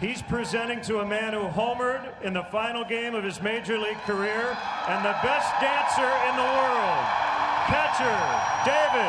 He's presenting to a man who homered in the final game of his major league career and the best dancer in the world, catcher David